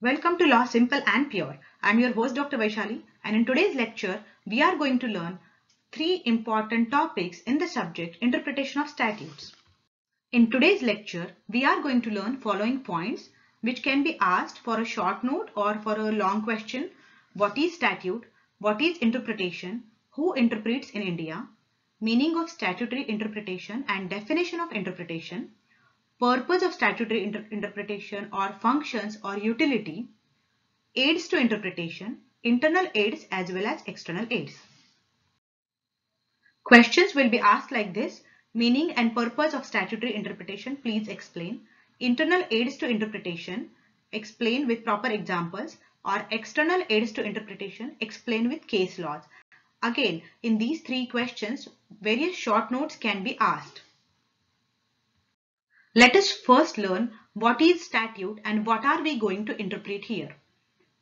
Welcome to Law Simple and Pure. I'm your host Dr. Vaishali and in today's lecture we are going to learn three important topics in the subject interpretation of statutes. In today's lecture we are going to learn following points which can be asked for a short note or for a long question. What is statute? What is interpretation? Who interprets in India? Meaning of statutory interpretation and definition of interpretation purpose of statutory inter interpretation or functions or utility, aids to interpretation, internal aids as well as external aids. Questions will be asked like this. Meaning and purpose of statutory interpretation, please explain. Internal aids to interpretation, explain with proper examples or external aids to interpretation, explain with case laws. Again, in these three questions, various short notes can be asked. Let us first learn what is statute and what are we going to interpret here.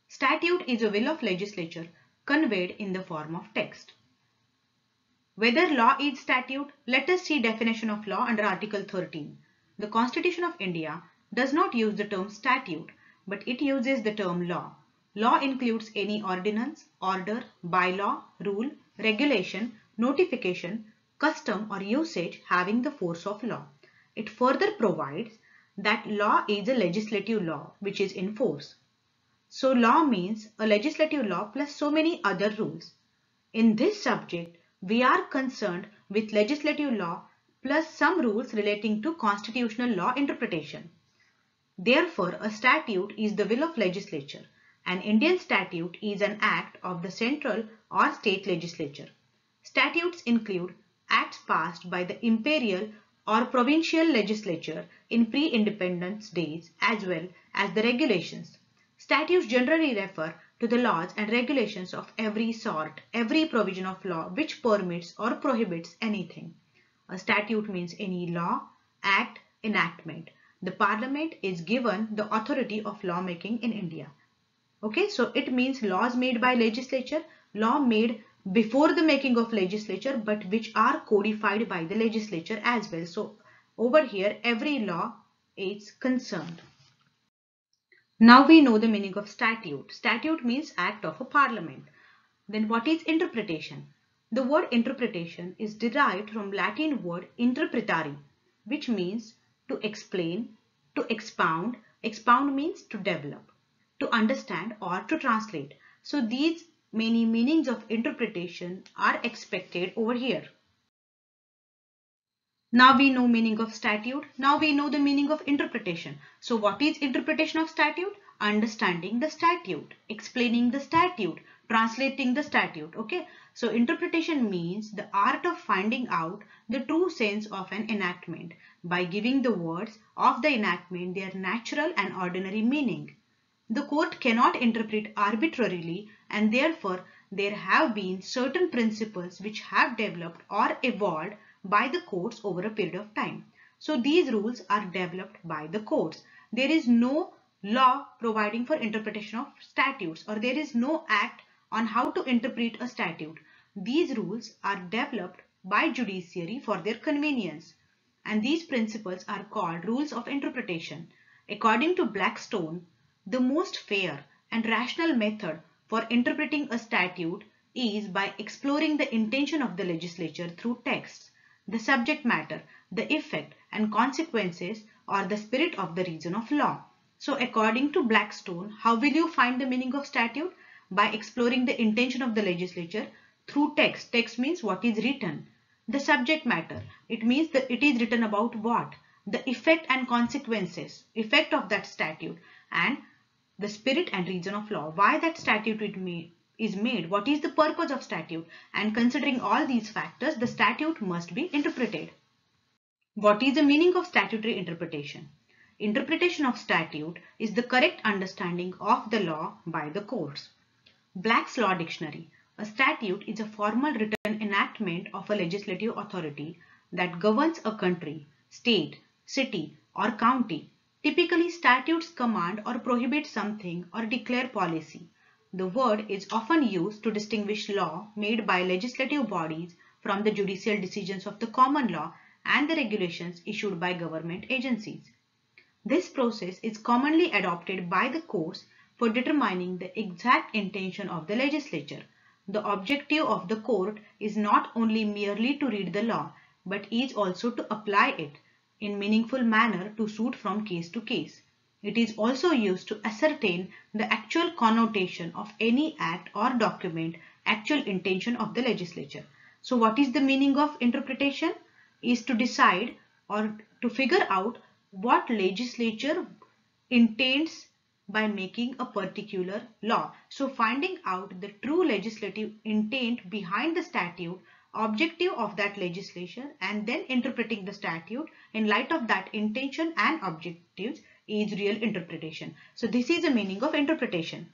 Statute is a will of legislature conveyed in the form of text. Whether law is statute, let us see definition of law under Article 13. The Constitution of India does not use the term statute, but it uses the term law. Law includes any ordinance, order, bylaw, rule, regulation, notification, custom or usage having the force of law. It further provides that law is a legislative law which is in force. So law means a legislative law plus so many other rules. In this subject, we are concerned with legislative law plus some rules relating to constitutional law interpretation. Therefore, a statute is the will of legislature. An Indian statute is an act of the central or state legislature. Statutes include acts passed by the imperial or provincial legislature in pre-independence days as well as the regulations. Statutes generally refer to the laws and regulations of every sort, every provision of law which permits or prohibits anything. A statute means any law, act, enactment. The parliament is given the authority of lawmaking in India. Okay, so it means laws made by legislature, law made before the making of legislature but which are codified by the legislature as well. So over here every law is concerned. Now we know the meaning of statute. Statute means act of a parliament. Then what is interpretation? The word interpretation is derived from Latin word interpretari which means to explain, to expound. Expound means to develop, to understand or to translate. So these many meanings of interpretation are expected over here. Now we know meaning of statute. Now we know the meaning of interpretation. So what is interpretation of statute? Understanding the statute, explaining the statute, translating the statute. Okay. So interpretation means the art of finding out the true sense of an enactment by giving the words of the enactment their natural and ordinary meaning. The court cannot interpret arbitrarily and therefore there have been certain principles which have developed or evolved by the courts over a period of time. So these rules are developed by the courts. There is no law providing for interpretation of statutes or there is no act on how to interpret a statute. These rules are developed by judiciary for their convenience and these principles are called rules of interpretation. According to Blackstone, the most fair and rational method for interpreting a statute is by exploring the intention of the legislature through texts, the subject matter, the effect and consequences or the spirit of the reason of law. So according to Blackstone, how will you find the meaning of statute? By exploring the intention of the legislature through text. Text means what is written. The subject matter, it means that it is written about what? The effect and consequences, effect of that statute and the spirit and reason of law, why that statute is made, what is the purpose of statute and considering all these factors, the statute must be interpreted. What is the meaning of statutory interpretation? Interpretation of statute is the correct understanding of the law by the courts. Black's Law Dictionary. A statute is a formal written enactment of a legislative authority that governs a country, state, city or county Typically, statutes command or prohibit something or declare policy. The word is often used to distinguish law made by legislative bodies from the judicial decisions of the common law and the regulations issued by government agencies. This process is commonly adopted by the courts for determining the exact intention of the legislature. The objective of the court is not only merely to read the law, but is also to apply it in meaningful manner to suit from case to case. It is also used to ascertain the actual connotation of any act or document, actual intention of the legislature. So what is the meaning of interpretation? Is to decide or to figure out what legislature intends by making a particular law. So finding out the true legislative intent behind the statute, objective of that legislation and then interpreting the statute in light of that intention and objectives is real interpretation. So this is the meaning of interpretation.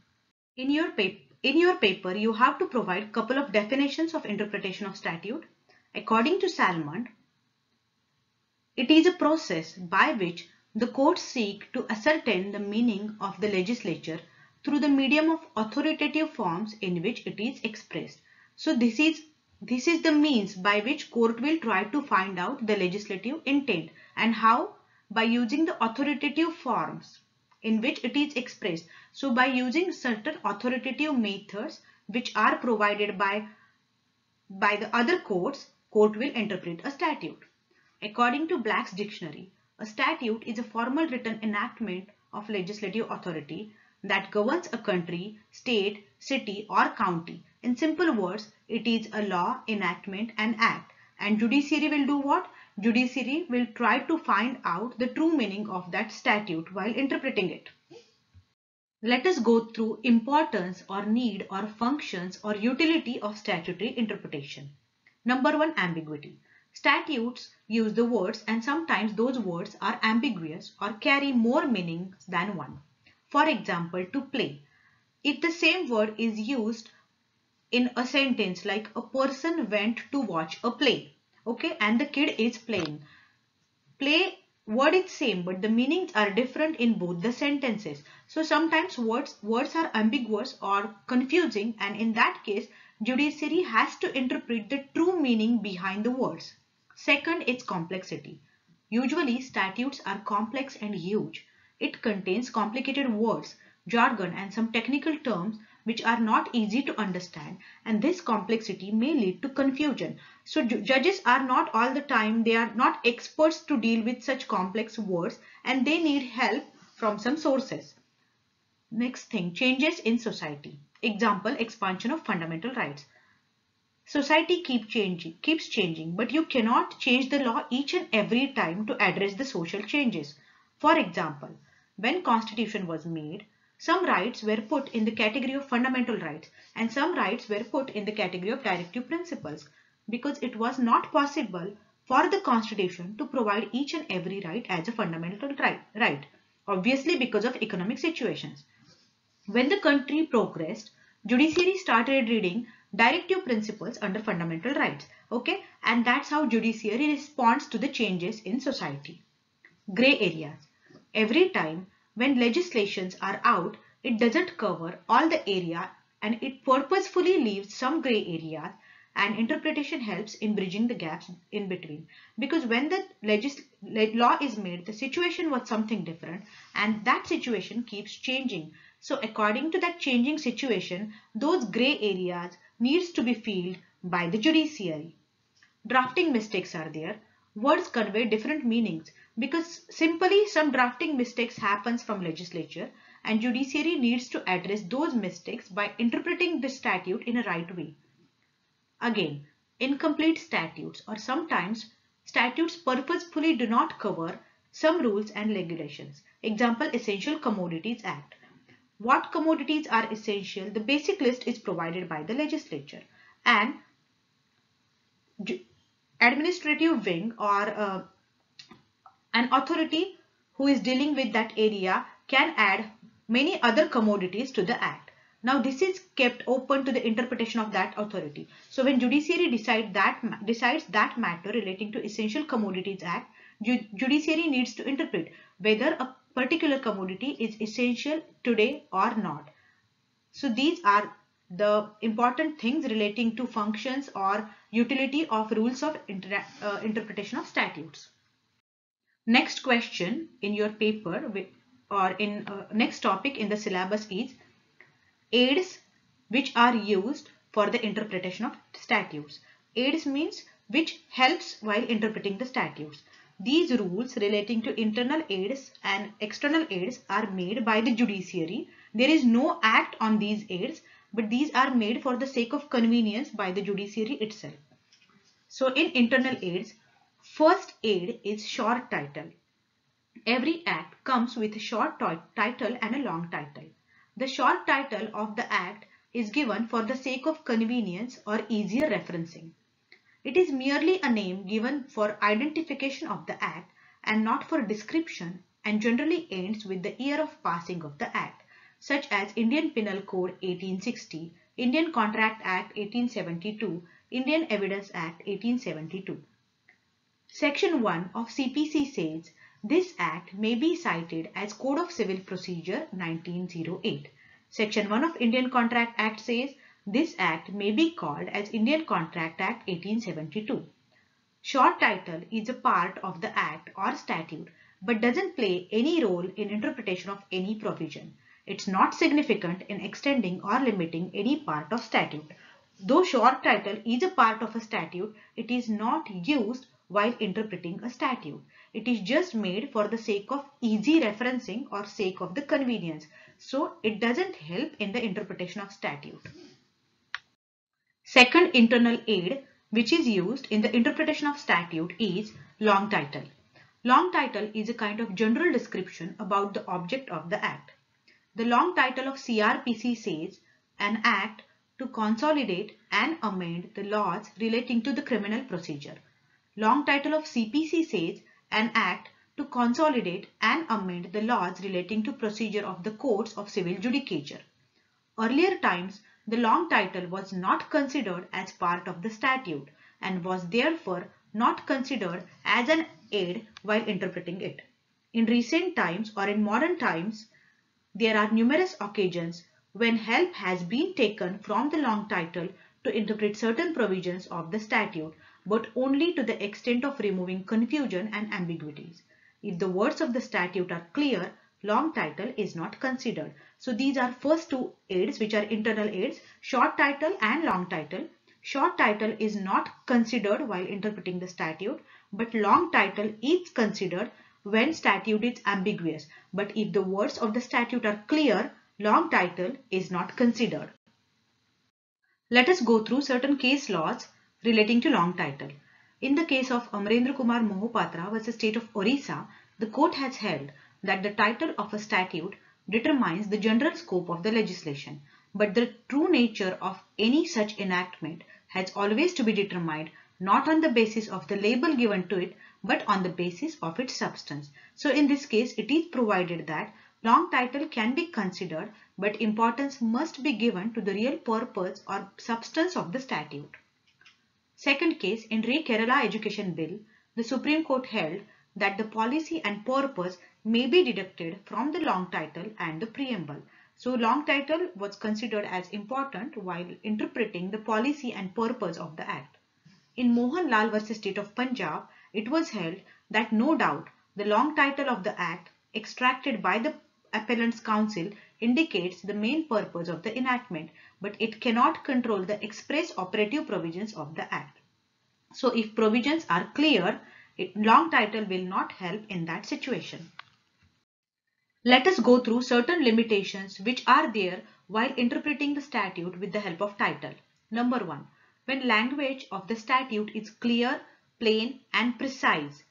In your paper, in your paper, you have to provide couple of definitions of interpretation of statute. According to Salmond, it is a process by which the courts seek to ascertain the meaning of the legislature through the medium of authoritative forms in which it is expressed. So this is this is the means by which court will try to find out the legislative intent and how by using the authoritative forms in which it is expressed. So by using certain authoritative methods which are provided by, by the other courts, court will interpret a statute. According to Black's dictionary, a statute is a formal written enactment of legislative authority that governs a country, state, city or county. In simple words, it is a law, enactment and act. And judiciary will do what? judiciary will try to find out the true meaning of that statute while interpreting it. Let us go through importance or need or functions or utility of statutory interpretation. Number one, ambiguity. Statutes use the words and sometimes those words are ambiguous or carry more meanings than one. For example, to play. If the same word is used in a sentence like a person went to watch a play, okay? And the kid is playing. Play word is same but the meanings are different in both the sentences. So sometimes words words are ambiguous or confusing and in that case judiciary has to interpret the true meaning behind the words. Second its complexity. Usually statutes are complex and huge. It contains complicated words jargon and some technical terms which are not easy to understand and this complexity may lead to confusion. So judges are not all the time, they are not experts to deal with such complex words and they need help from some sources. Next thing, changes in society. Example, expansion of fundamental rights. Society keep changing, keeps changing, but you cannot change the law each and every time to address the social changes. For example, when constitution was made, some rights were put in the category of fundamental rights and some rights were put in the category of directive principles because it was not possible for the constitution to provide each and every right as a fundamental right, right obviously because of economic situations. When the country progressed, judiciary started reading directive principles under fundamental rights okay and that's how judiciary responds to the changes in society. Gray areas. Every time when legislations are out, it doesn't cover all the area and it purposefully leaves some gray areas and interpretation helps in bridging the gaps in between. Because when the law is made the situation was something different and that situation keeps changing. So according to that changing situation those gray areas needs to be filled by the judiciary. Drafting mistakes are there. Words convey different meanings because simply some drafting mistakes happens from legislature and judiciary needs to address those mistakes by interpreting the statute in a right way. Again, incomplete statutes or sometimes statutes purposefully do not cover some rules and regulations. Example, Essential Commodities Act. What commodities are essential? The basic list is provided by the legislature and administrative wing or uh, an authority who is dealing with that area can add many other commodities to the act. Now this is kept open to the interpretation of that authority. So when judiciary decide that, decides that matter relating to Essential Commodities Act, ju judiciary needs to interpret whether a particular commodity is essential today or not. So these are the important things relating to functions or utility of rules of inter uh, interpretation of statutes. Next question in your paper or in uh, next topic in the syllabus is aids which are used for the interpretation of statutes. Aids means which helps while interpreting the statutes. These rules relating to internal aids and external aids are made by the judiciary. There is no act on these aids but these are made for the sake of convenience by the judiciary itself. So in internal aids, first aid is short title. Every act comes with a short title and a long title. The short title of the act is given for the sake of convenience or easier referencing. It is merely a name given for identification of the act and not for description and generally ends with the year of passing of the act such as Indian Penal Code 1860, Indian Contract Act 1872, Indian Evidence Act 1872. Section 1 of CPC says this act may be cited as Code of Civil Procedure 1908. Section 1 of Indian Contract Act says this act may be called as Indian Contract Act 1872. Short title is a part of the act or statute but doesn't play any role in interpretation of any provision. It's not significant in extending or limiting any part of statute. Though short title is a part of a statute, it is not used while interpreting a statute. It is just made for the sake of easy referencing or sake of the convenience. So it doesn't help in the interpretation of statute. Second internal aid which is used in the interpretation of statute is long title. Long title is a kind of general description about the object of the act. The long title of CRPC says an act to consolidate and amend the laws relating to the criminal procedure. Long title of CPC says an act to consolidate and amend the laws relating to procedure of the courts of civil judicature. Earlier times, the long title was not considered as part of the statute and was therefore not considered as an aid while interpreting it. In recent times or in modern times, there are numerous occasions when help has been taken from the long title to interpret certain provisions of the statute, but only to the extent of removing confusion and ambiguities. If the words of the statute are clear, long title is not considered. So these are first two aids which are internal aids, short title and long title. Short title is not considered while interpreting the statute, but long title is considered when statute is ambiguous. But if the words of the statute are clear, long title is not considered. Let us go through certain case laws relating to long title. In the case of Amarendra Kumar Mohapatra versus State of Orissa, the court has held that the title of a statute determines the general scope of the legislation, but the true nature of any such enactment has always to be determined not on the basis of the label given to it, but on the basis of its substance. So in this case, it is provided that long title can be considered, but importance must be given to the real purpose or substance of the statute. Second case, in Re Kerala Education Bill, the Supreme Court held that the policy and purpose may be deducted from the long title and the preamble. So long title was considered as important while interpreting the policy and purpose of the act. In Mohan Lal versus State of Punjab, it was held that no doubt the long title of the act extracted by the appellant's counsel indicates the main purpose of the enactment, but it cannot control the express operative provisions of the act. So if provisions are clear, it, long title will not help in that situation. Let us go through certain limitations which are there while interpreting the statute with the help of title. Number one, when language of the statute is clear, plain and precise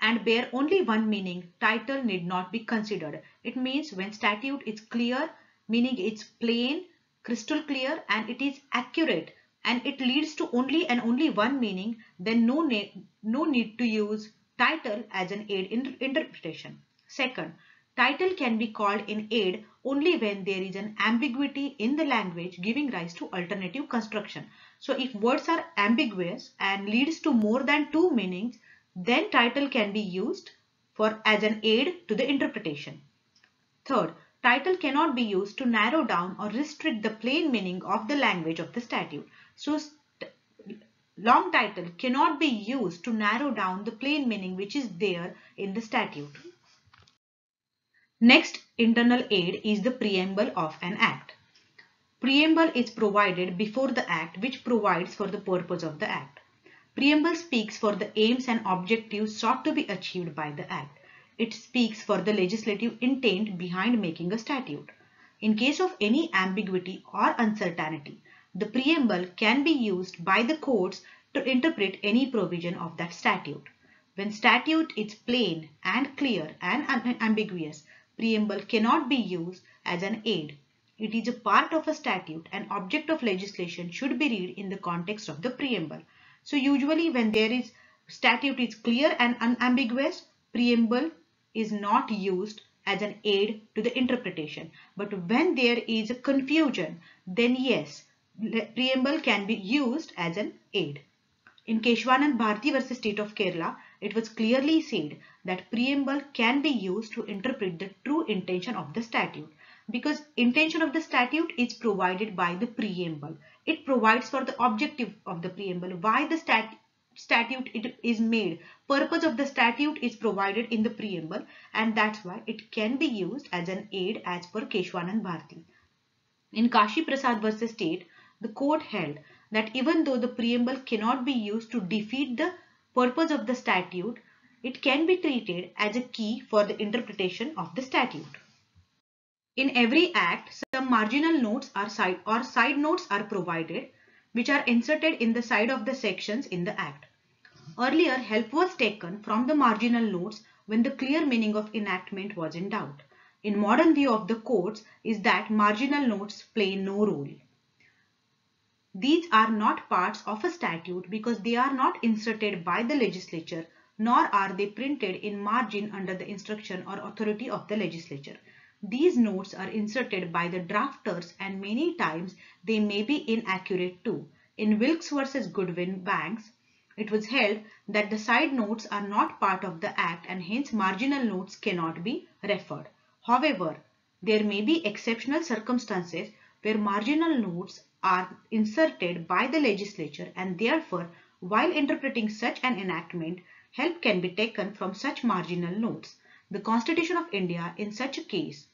and bear only one meaning, title need not be considered. It means when statute is clear, meaning it's plain, crystal clear and it is accurate and it leads to only and only one meaning, then no, no need to use title as an aid in interpretation. Second, title can be called in aid only when there is an ambiguity in the language giving rise to alternative construction. So if words are ambiguous and leads to more than two meanings, then title can be used for as an aid to the interpretation. Third, title cannot be used to narrow down or restrict the plain meaning of the language of the statute. So long title cannot be used to narrow down the plain meaning which is there in the statute. Next internal aid is the preamble of an act. Preamble is provided before the act which provides for the purpose of the act. Preamble speaks for the aims and objectives sought to be achieved by the act. It speaks for the legislative intent behind making a statute. In case of any ambiguity or uncertainty, the preamble can be used by the courts to interpret any provision of that statute. When statute is plain and clear and unambiguous, preamble cannot be used as an aid. It is a part of a statute and object of legislation should be read in the context of the preamble. So usually when there is statute is clear and unambiguous, preamble is not used as an aid to the interpretation. But when there is a confusion, then yes, preamble can be used as an aid. In Keshwanand Bharti versus State of Kerala, it was clearly said that preamble can be used to interpret the true intention of the statute because intention of the statute is provided by the preamble. It provides for the objective of the preamble, why the stat statute it is made. Purpose of the statute is provided in the preamble and that's why it can be used as an aid as per Keshwanand Bharti. In Kashi Prasad versus State, the court held that even though the preamble cannot be used to defeat the purpose of the statute, it can be treated as a key for the interpretation of the statute. In every act, some marginal notes are side or side notes are provided which are inserted in the side of the sections in the act. Earlier, help was taken from the marginal notes when the clear meaning of enactment was in doubt. In modern view of the courts is that marginal notes play no role. These are not parts of a statute because they are not inserted by the legislature nor are they printed in margin under the instruction or authority of the legislature. These notes are inserted by the drafters and many times they may be inaccurate too. In Wilkes versus Goodwin Banks, it was held that the side notes are not part of the act and hence marginal notes cannot be referred. However, there may be exceptional circumstances where marginal notes are inserted by the legislature and therefore while interpreting such an enactment, help can be taken from such marginal notes. The Constitution of India in such a case,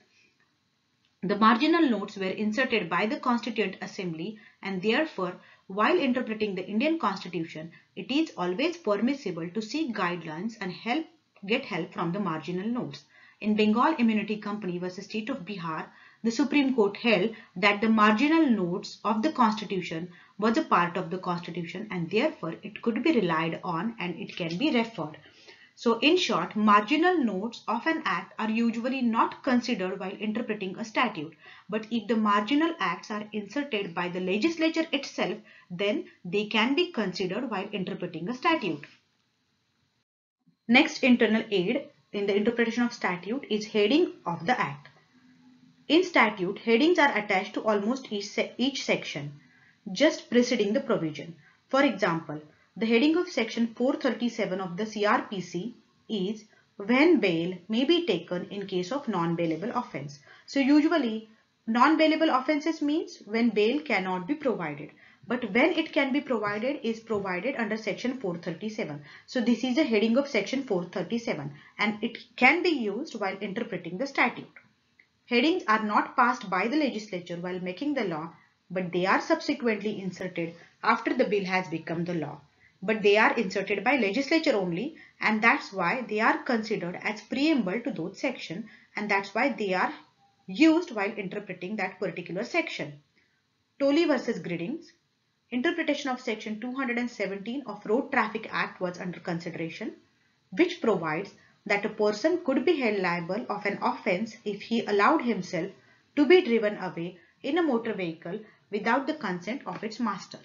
the marginal notes were inserted by the Constituent Assembly and therefore while interpreting the Indian Constitution, it is always permissible to seek guidelines and help get help from the marginal notes. In Bengal Immunity Company versus State of Bihar, the Supreme Court held that the marginal notes of the Constitution was a part of the Constitution and therefore it could be relied on and it can be referred. So in short, marginal notes of an act are usually not considered while interpreting a statute. But if the marginal acts are inserted by the legislature itself, then they can be considered while interpreting a statute. Next internal aid in the interpretation of statute is heading of the act. In statute, headings are attached to almost each, se each section, just preceding the provision. For example, the heading of section 437 of the CRPC is when bail may be taken in case of non-bailable offence. So usually non-bailable offences means when bail cannot be provided. But when it can be provided is provided under section 437. So this is a heading of section 437 and it can be used while interpreting the statute. Headings are not passed by the legislature while making the law, but they are subsequently inserted after the bill has become the law. But they are inserted by legislature only and that's why they are considered as preamble to those section and that's why they are used while interpreting that particular section. Tolley versus Giddings. Interpretation of section 217 of Road Traffic Act was under consideration, which provides that a person could be held liable of an offence if he allowed himself to be driven away in a motor vehicle without the consent of its master.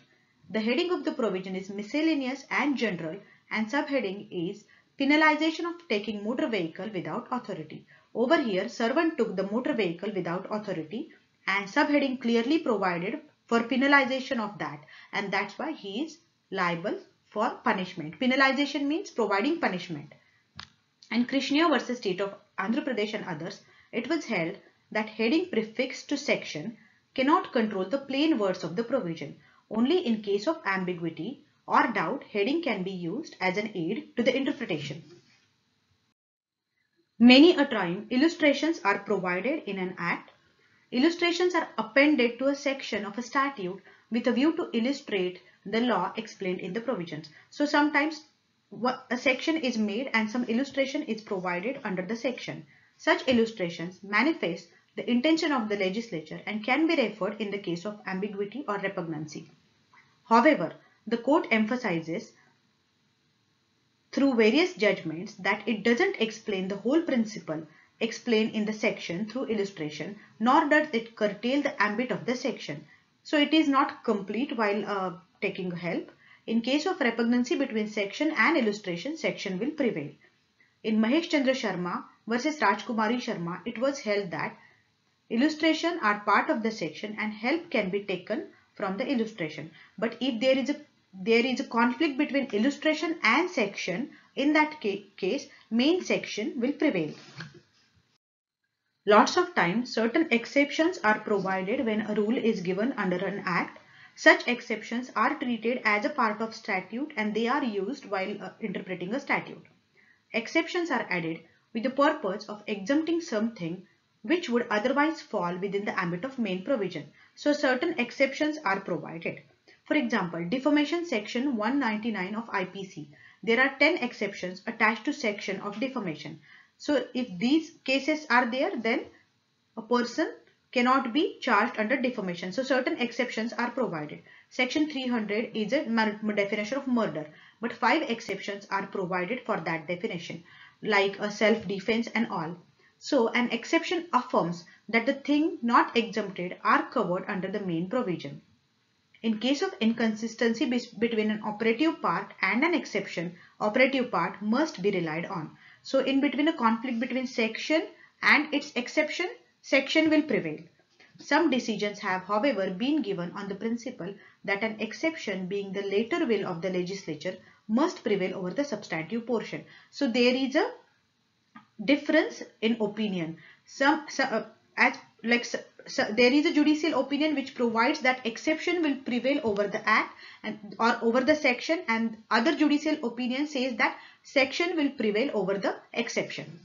The heading of the provision is miscellaneous and general and subheading is penalization of taking motor vehicle without authority. Over here, servant took the motor vehicle without authority and subheading clearly provided for penalization of that and that's why he is liable for punishment. Penalization means providing punishment and Krishna versus State of Andhra Pradesh and others, it was held that heading prefixed to section cannot control the plain words of the provision. Only in case of ambiguity or doubt, heading can be used as an aid to the interpretation. Many a time, illustrations are provided in an act. Illustrations are appended to a section of a statute with a view to illustrate the law explained in the provisions. So sometimes a section is made and some illustration is provided under the section. Such illustrations manifest the intention of the legislature and can be referred in the case of ambiguity or repugnancy. However, the court emphasizes through various judgments that it doesn't explain the whole principle explained in the section through illustration nor does it curtail the ambit of the section. So it is not complete while uh, taking help. In case of repugnancy between section and illustration, section will prevail. In Mahesh Chandra Sharma versus Rajkumari Sharma, it was held that Illustration are part of the section and help can be taken from the illustration. But if there is a there is a conflict between illustration and section, in that ca case, main section will prevail. Lots of times, certain exceptions are provided when a rule is given under an act. Such exceptions are treated as a part of statute and they are used while uh, interpreting a statute. Exceptions are added with the purpose of exempting something which would otherwise fall within the ambit of main provision. So certain exceptions are provided. For example, defamation section 199 of IPC. There are 10 exceptions attached to section of defamation. So if these cases are there, then a person cannot be charged under defamation. So certain exceptions are provided. Section 300 is a definition of murder, but five exceptions are provided for that definition, like a self-defense and all. So an exception affirms that the thing not exempted are covered under the main provision. In case of inconsistency between an operative part and an exception, operative part must be relied on. So in between a conflict between section and its exception, section will prevail. Some decisions have however been given on the principle that an exception being the later will of the legislature must prevail over the substantive portion. So there is a difference in opinion. Some, some uh, as like so, so there is a judicial opinion which provides that exception will prevail over the act and or over the section and other judicial opinion says that section will prevail over the exception.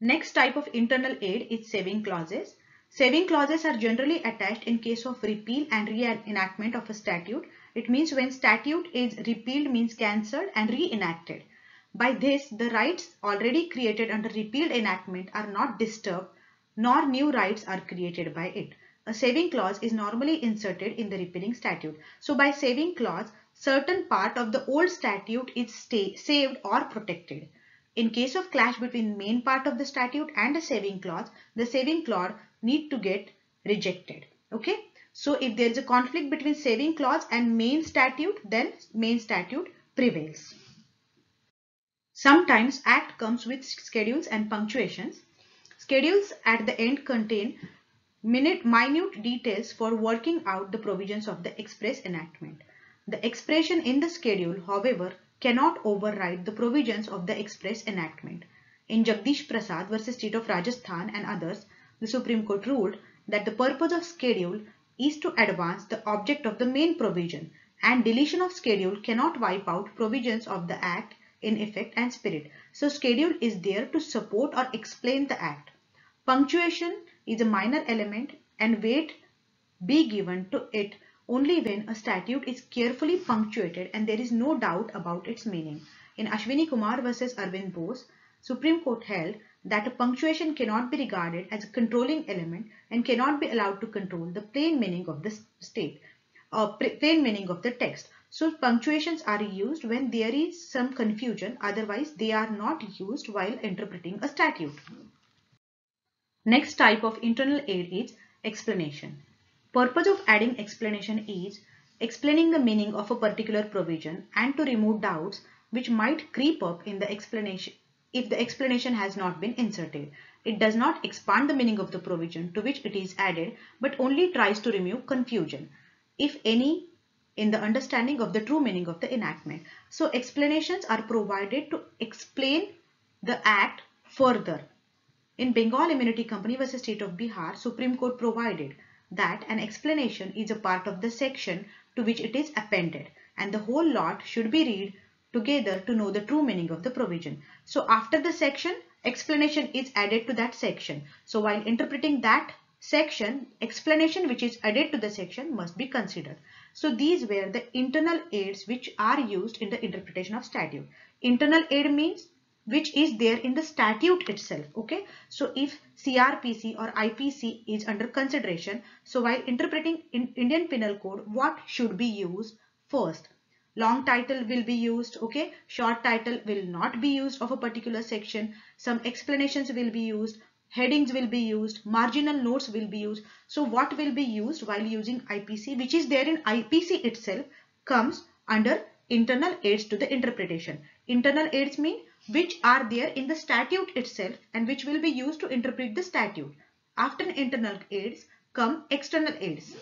Next type of internal aid is saving clauses. Saving clauses are generally attached in case of repeal and reenactment of a statute. It means when statute is repealed means cancelled and reenacted. By this, the rights already created under repealed enactment are not disturbed nor new rights are created by it. A saving clause is normally inserted in the repealing statute. So by saving clause, certain part of the old statute is stay, saved or protected. In case of clash between main part of the statute and a saving clause, the saving clause need to get rejected. Okay. So if there is a conflict between saving clause and main statute, then main statute prevails. Sometimes Act comes with schedules and punctuations. Schedules at the end contain minute, minute details for working out the provisions of the express enactment. The expression in the schedule, however, cannot override the provisions of the express enactment. In Jagdish Prasad versus State of Rajasthan and others, the Supreme Court ruled that the purpose of schedule is to advance the object of the main provision and deletion of schedule cannot wipe out provisions of the act in effect and spirit. So schedule is there to support or explain the act. Punctuation is a minor element and weight be given to it only when a statute is carefully punctuated and there is no doubt about its meaning. In Ashwini Kumar versus Arvind Bose, Supreme Court held that a punctuation cannot be regarded as a controlling element and cannot be allowed to control the plain meaning of the state, or uh, plain meaning of the text. So punctuations are used when there is some confusion, otherwise they are not used while interpreting a statute. Next type of internal aid is explanation. Purpose of adding explanation is explaining the meaning of a particular provision and to remove doubts which might creep up in the explanation if the explanation has not been inserted. It does not expand the meaning of the provision to which it is added but only tries to remove confusion. If any in the understanding of the true meaning of the enactment. So explanations are provided to explain the act further. In Bengal Immunity Company vs State of Bihar, Supreme Court provided that an explanation is a part of the section to which it is appended and the whole lot should be read together to know the true meaning of the provision. So after the section, explanation is added to that section. So while interpreting that section, explanation which is added to the section must be considered. So these were the internal aids which are used in the interpretation of statute. Internal aid means which is there in the statute itself okay? So if crpc or ipc is under consideration so while interpreting in indian penal code what should be used first? Long title will be used okay? Short title will not be used of a particular section. Some explanations will be used headings will be used marginal notes will be used so what will be used while using ipc which is there in ipc itself comes under internal aids to the interpretation internal aids mean which are there in the statute itself and which will be used to interpret the statute. After internal aids come external aids.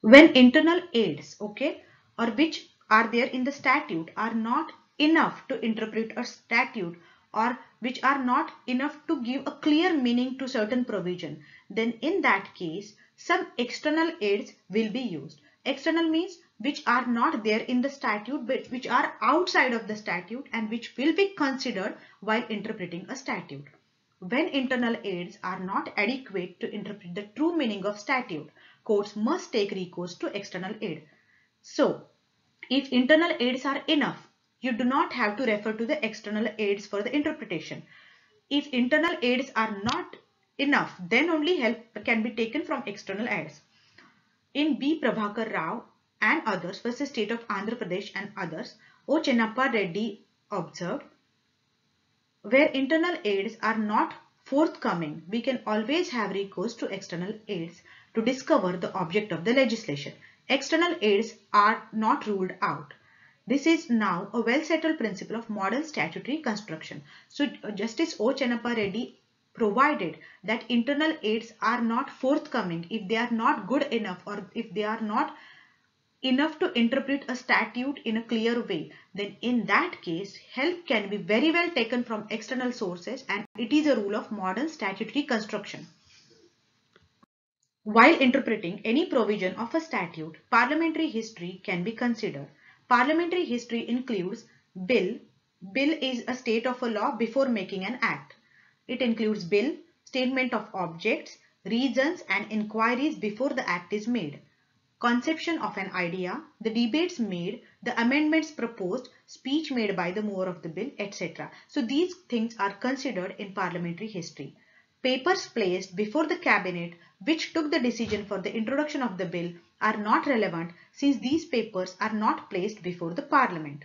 When internal aids, okay, or which are there in the statute are not enough to interpret a statute or which are not enough to give a clear meaning to certain provision, then in that case, some external aids will be used. External means which are not there in the statute but which are outside of the statute and which will be considered while interpreting a statute. When internal aids are not adequate to interpret the true meaning of statute, courts must take recourse to external aid. So, if internal aids are enough, you do not have to refer to the external aids for the interpretation. If internal aids are not enough, then only help can be taken from external aids. In B. Prabhakar Rao and others versus state of Andhra Pradesh and others, O. Chinnappa Reddy observed, where internal aids are not forthcoming, we can always have recourse to external aids to discover the object of the legislation. External aids are not ruled out. This is now a well-settled principle of modern statutory construction. So uh, Justice O. Chinnappa Reddy provided that internal aids are not forthcoming if they are not good enough or if they are not enough to interpret a statute in a clear way, then in that case, help can be very well taken from external sources and it is a rule of modern statutory construction. While interpreting any provision of a statute, parliamentary history can be considered. Parliamentary history includes bill. Bill is a state of a law before making an act. It includes bill, statement of objects, reasons and inquiries before the act is made conception of an idea, the debates made, the amendments proposed, speech made by the mover of the bill, etc. So these things are considered in parliamentary history. Papers placed before the cabinet which took the decision for the introduction of the bill are not relevant since these papers are not placed before the parliament.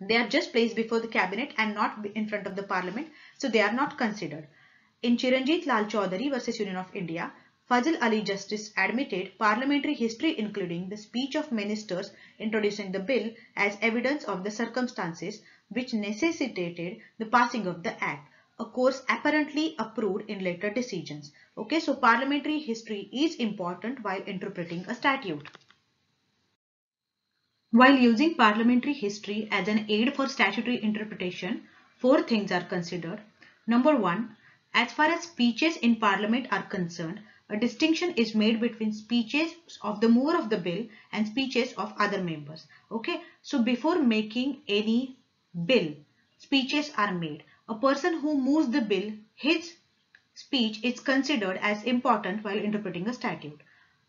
They are just placed before the cabinet and not in front of the parliament, so they are not considered. In Chiranjit Lal Chaudhary versus Union of India, Fazil Ali Justice admitted parliamentary history including the speech of ministers introducing the bill as evidence of the circumstances which necessitated the passing of the act, a course apparently approved in later decisions. Okay, so parliamentary history is important while interpreting a statute. While using parliamentary history as an aid for statutory interpretation, four things are considered. Number one, as far as speeches in parliament are concerned, a distinction is made between speeches of the mover of the bill and speeches of other members. Okay, so before making any bill, speeches are made. A person who moves the bill, his speech is considered as important while interpreting a statute.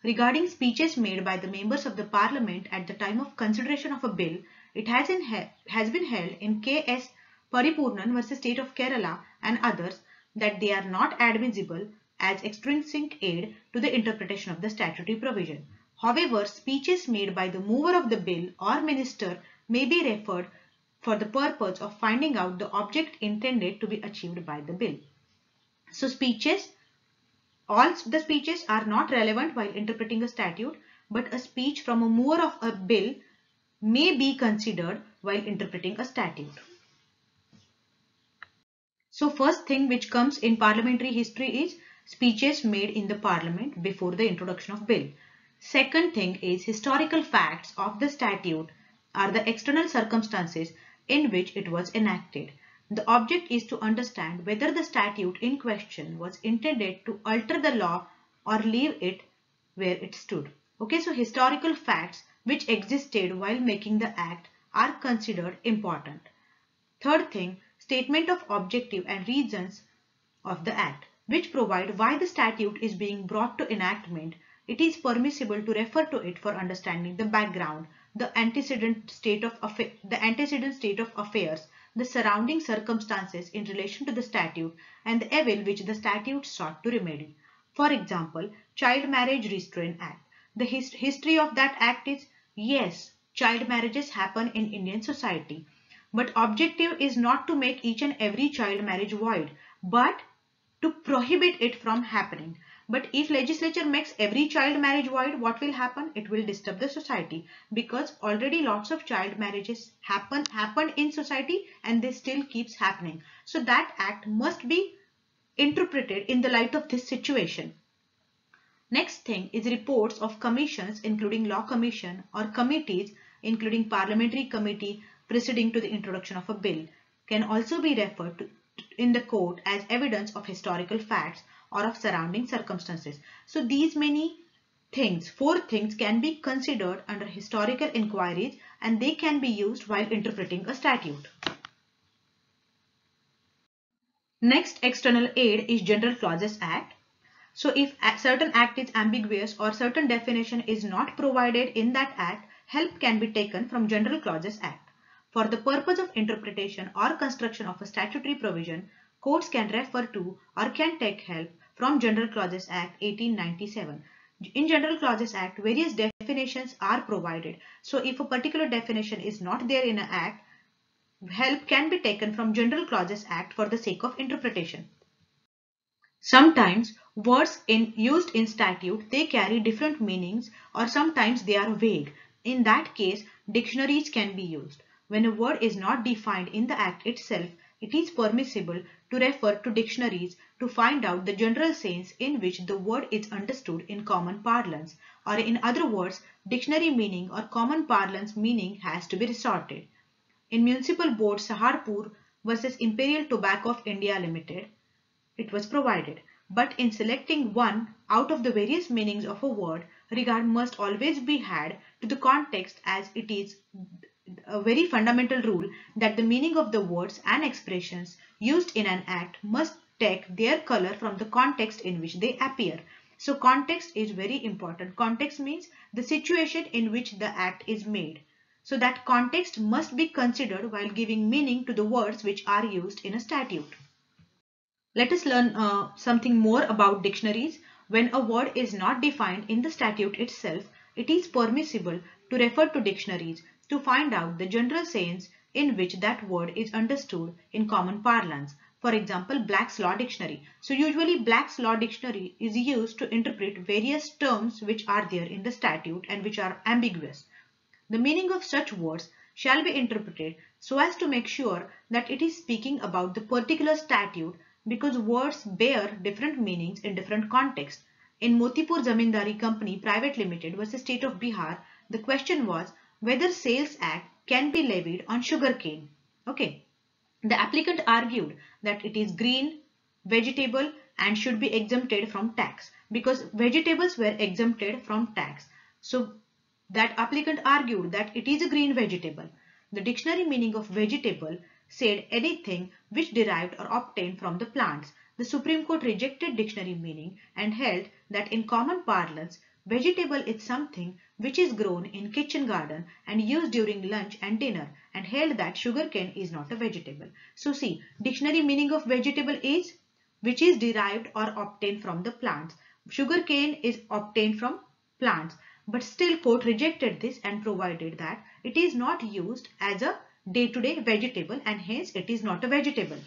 Regarding speeches made by the members of the parliament at the time of consideration of a bill, it has, has been held in K.S. Paripurnan versus State of Kerala and others that they are not admissible as extrinsic aid to the interpretation of the statutory provision. However, speeches made by the mover of the bill or minister may be referred for the purpose of finding out the object intended to be achieved by the bill. So speeches, all the speeches are not relevant while interpreting a statute, but a speech from a mover of a bill may be considered while interpreting a statute. So first thing which comes in parliamentary history is speeches made in the parliament before the introduction of bill. Second thing is historical facts of the statute are the external circumstances in which it was enacted. The object is to understand whether the statute in question was intended to alter the law or leave it where it stood. Okay, so historical facts which existed while making the act are considered important. Third thing, statement of objective and reasons of the act which provide why the statute is being brought to enactment. It is permissible to refer to it for understanding the background, the antecedent state of the antecedent state of affairs, the surrounding circumstances in relation to the statute, and the evil which the statute sought to remedy. For example, Child Marriage Restraint Act. The hist history of that act is yes, child marriages happen in Indian society. But objective is not to make each and every child marriage void, but to prohibit it from happening. But if legislature makes every child marriage void, what will happen? It will disturb the society because already lots of child marriages happen happened in society and this still keeps happening. So that act must be interpreted in the light of this situation. Next thing is reports of commissions including law commission or committees including parliamentary committee preceding to the introduction of a bill can also be referred to in the court as evidence of historical facts or of surrounding circumstances. So these many things, four things can be considered under historical inquiries and they can be used while interpreting a statute. Next external aid is General Clauses Act. So if a certain act is ambiguous or certain definition is not provided in that act, help can be taken from General Clauses Act. For the purpose of interpretation or construction of a statutory provision, courts can refer to or can take help from General Clauses Act 1897. In General Clauses Act, various definitions are provided. So if a particular definition is not there in an act, help can be taken from General Clauses Act for the sake of interpretation. Sometimes words in, used in statute, they carry different meanings or sometimes they are vague. In that case, dictionaries can be used. When a word is not defined in the act itself, it is permissible to refer to dictionaries to find out the general sense in which the word is understood in common parlance or in other words, dictionary meaning or common parlance meaning has to be resorted. In Municipal Board Saharanpur versus Imperial Tobacco of India Limited, it was provided. But in selecting one out of the various meanings of a word, regard must always be had to the context as it is a very fundamental rule that the meaning of the words and expressions used in an act must take their color from the context in which they appear. So context is very important. Context means the situation in which the act is made. So that context must be considered while giving meaning to the words which are used in a statute. Let us learn uh, something more about dictionaries. When a word is not defined in the statute itself, it is permissible to refer to dictionaries to find out the general sense in which that word is understood in common parlance. For example, Black's Law Dictionary. So usually Black's Law Dictionary is used to interpret various terms which are there in the statute and which are ambiguous. The meaning of such words shall be interpreted so as to make sure that it is speaking about the particular statute because words bear different meanings in different contexts. In Motipur Zamindari Company Private Limited versus State of Bihar, the question was whether Sales Act can be levied on sugarcane. Okay. The applicant argued that it is green, vegetable and should be exempted from tax because vegetables were exempted from tax. So that applicant argued that it is a green vegetable. The dictionary meaning of vegetable said anything which derived or obtained from the plants. The Supreme Court rejected dictionary meaning and held that in common parlance, vegetable is something which is grown in kitchen garden and used during lunch and dinner and held that sugarcane is not a vegetable. So see, dictionary meaning of vegetable is which is derived or obtained from the plants. Sugarcane is obtained from plants. But still court rejected this and provided that it is not used as a day-to-day -day vegetable and hence it is not a vegetable.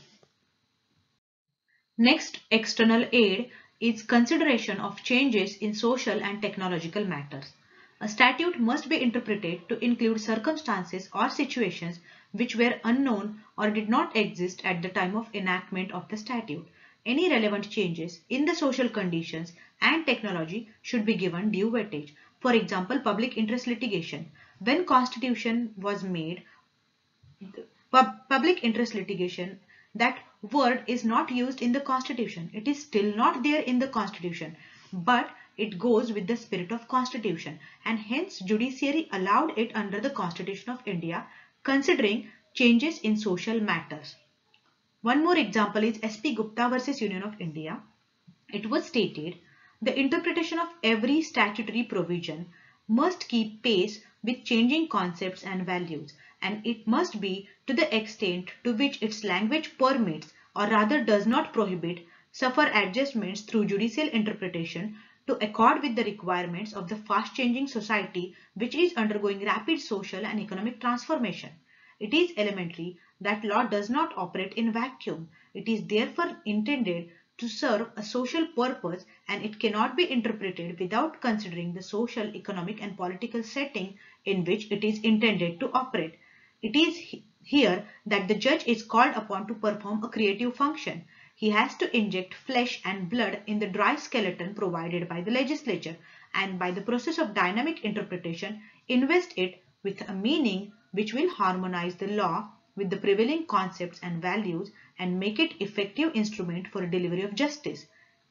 Next external aid is consideration of changes in social and technological matters. A statute must be interpreted to include circumstances or situations which were unknown or did not exist at the time of enactment of the statute. Any relevant changes in the social conditions and technology should be given due weightage. For example, public interest litigation. When constitution was made, pub public interest litigation, that word is not used in the constitution. It is still not there in the constitution. But it goes with the spirit of constitution and hence judiciary allowed it under the constitution of India considering changes in social matters. One more example is SP Gupta versus Union of India. It was stated the interpretation of every statutory provision must keep pace with changing concepts and values and it must be to the extent to which its language permits or rather does not prohibit suffer adjustments through judicial interpretation to accord with the requirements of the fast changing society which is undergoing rapid social and economic transformation. It is elementary that law does not operate in vacuum. It is therefore intended to serve a social purpose and it cannot be interpreted without considering the social, economic and political setting in which it is intended to operate. It is here that the judge is called upon to perform a creative function. He has to inject flesh and blood in the dry skeleton provided by the legislature and by the process of dynamic interpretation invest it with a meaning which will harmonize the law with the prevailing concepts and values and make it effective instrument for delivery of justice.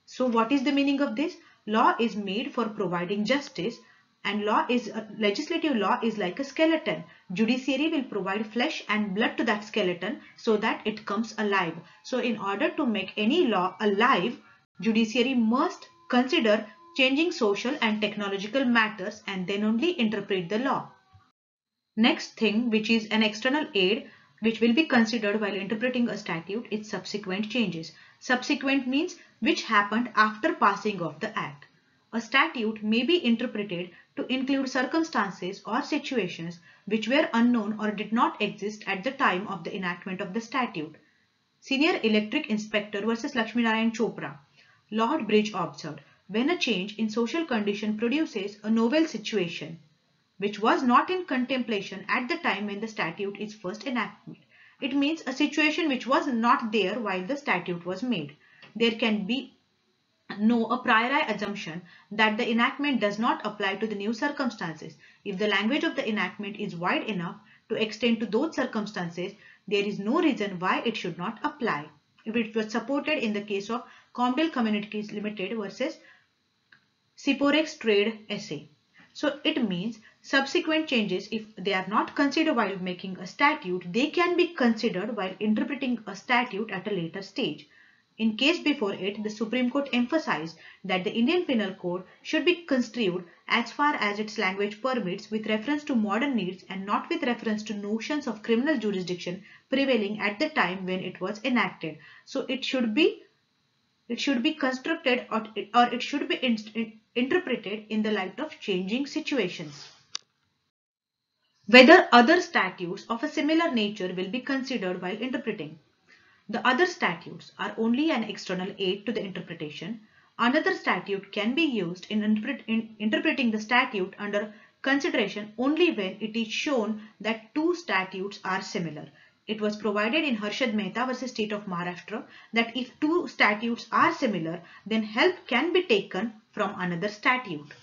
So what is the meaning of this? Law is made for providing justice and law is uh, legislative law is like a skeleton. Judiciary will provide flesh and blood to that skeleton so that it comes alive. So in order to make any law alive judiciary must consider changing social and technological matters and then only interpret the law. Next thing which is an external aid which will be considered while interpreting a statute is subsequent changes. Subsequent means which happened after passing of the act a statute may be interpreted to include circumstances or situations which were unknown or did not exist at the time of the enactment of the statute. Senior Electric Inspector versus Lakshminarayan Chopra. Lord Bridge observed, when a change in social condition produces a novel situation, which was not in contemplation at the time when the statute is first enacted, it means a situation which was not there while the statute was made. There can be no a priori assumption that the enactment does not apply to the new circumstances. If the language of the enactment is wide enough to extend to those circumstances, there is no reason why it should not apply. If it was supported in the case of Comdel Commodities Limited versus Siporex Trade SA. So it means subsequent changes, if they are not considered while making a statute, they can be considered while interpreting a statute at a later stage. In case before it, the Supreme Court emphasized that the Indian Penal Code should be construed as far as its language permits with reference to modern needs and not with reference to notions of criminal jurisdiction prevailing at the time when it was enacted. So it should be it should be constructed or, or it should be in, interpreted in the light of changing situations. Whether other statutes of a similar nature will be considered while interpreting. The other statutes are only an external aid to the interpretation. Another statute can be used in, interpret in interpreting the statute under consideration only when it is shown that two statutes are similar. It was provided in Harshad Mehta versus State of Maharashtra that if two statutes are similar, then help can be taken from another statute.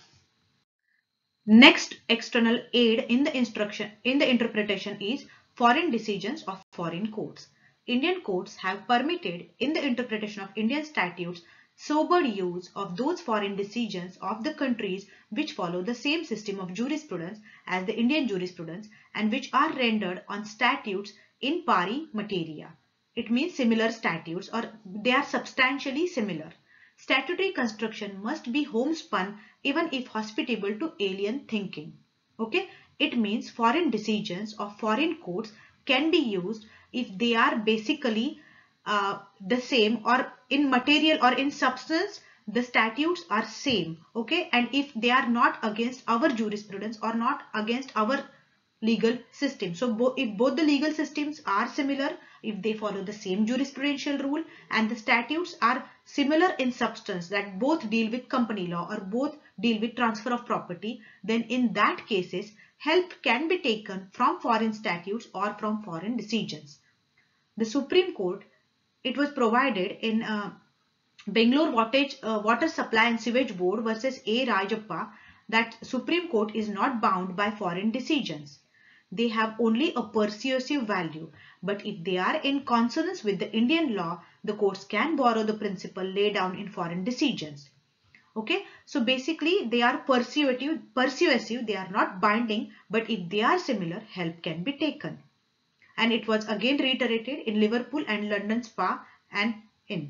Next external aid in the instruction in the interpretation is foreign decisions of foreign courts. Indian courts have permitted in the interpretation of Indian statutes sober use of those foreign decisions of the countries which follow the same system of jurisprudence as the Indian jurisprudence and which are rendered on statutes in pari materia. It means similar statutes or they are substantially similar. Statutory construction must be homespun even if hospitable to alien thinking. Okay, it means foreign decisions of foreign courts can be used if they are basically uh, the same or in material or in substance the statutes are same okay? And if they are not against our jurisprudence or not against our legal system. So bo if both the legal systems are similar if they follow the same jurisprudential rule and the statutes are similar in substance that both deal with company law or both deal with transfer of property then in that cases help can be taken from foreign statutes or from foreign decisions. The Supreme Court, it was provided in uh, Bangalore Water, uh, Water Supply and Sewage Board versus A. Rajappa that Supreme Court is not bound by foreign decisions. They have only a persuasive value, but if they are in consonance with the Indian law, the courts can borrow the principle laid down in foreign decisions. Okay, so basically they are persuasive, persuasive, they are not binding, but if they are similar, help can be taken. And it was again reiterated in Liverpool and London SP and I.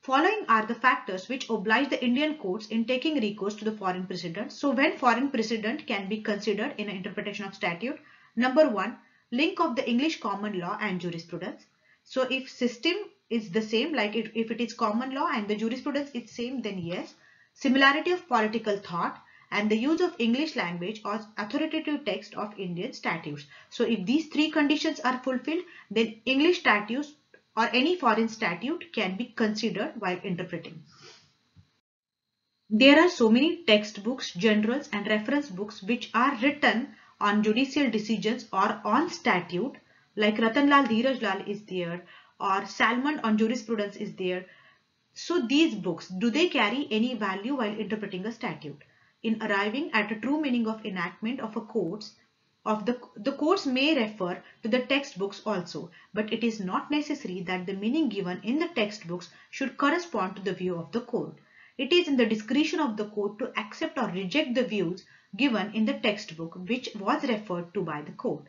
Following are the factors which oblige the Indian courts in taking recourse to the foreign precedent. So when foreign precedent can be considered in an interpretation of statute, number one, link of the English common law and jurisprudence. So if system is the same, like if, if it is common law and the jurisprudence is same, then yes. Similarity of political thought and the use of English language or authoritative text of Indian statutes. So if these three conditions are fulfilled, then English statutes or any foreign statute can be considered while interpreting. There are so many textbooks, journals and reference books which are written on judicial decisions or on statute like Ratanlal Dhirajlal is there or Salmond on jurisprudence is there. So these books, do they carry any value while interpreting a statute? In arriving at a true meaning of enactment of a court's of the, the courts may refer to the textbooks also, but it is not necessary that the meaning given in the textbooks should correspond to the view of the court. It is in the discretion of the court to accept or reject the views given in the textbook which was referred to by the court.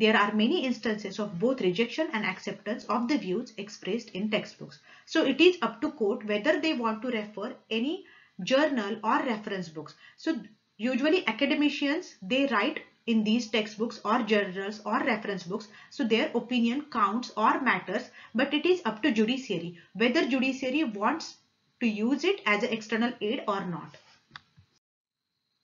There are many instances of both rejection and acceptance of the views expressed in textbooks. So it is up to court whether they want to refer any journal or reference books. So usually academicians, they write in these textbooks or journals or reference books. So their opinion counts or matters, but it is up to judiciary whether judiciary wants to use it as an external aid or not.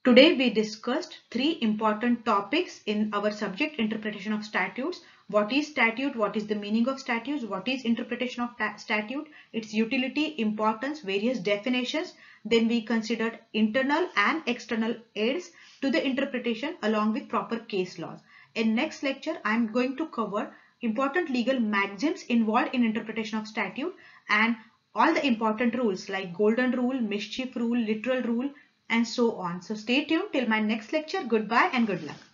Today we discussed three important topics in our subject interpretation of statutes. What is statute? What is the meaning of statutes? What is interpretation of statute? Its utility, importance, various definitions. Then we considered internal and external aids to the interpretation along with proper case laws. In next lecture, I am going to cover important legal maxims involved in interpretation of statute and all the important rules like golden rule, mischief rule, literal rule and so on. So stay tuned till my next lecture. Goodbye and good luck.